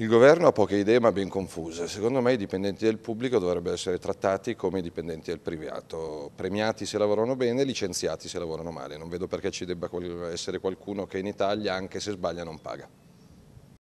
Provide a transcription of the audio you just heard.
Il governo ha poche idee ma ben confuse. Secondo me i dipendenti del pubblico dovrebbero essere trattati come i dipendenti del privato, premiati se lavorano bene, licenziati se lavorano male. Non vedo perché ci debba essere qualcuno che in Italia, anche se sbaglia, non paga.